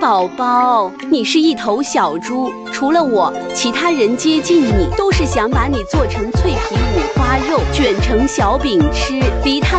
宝宝你是一头小猪除了我其他人接近你都是想把你做成脆皮五花肉卷成小饼吃离他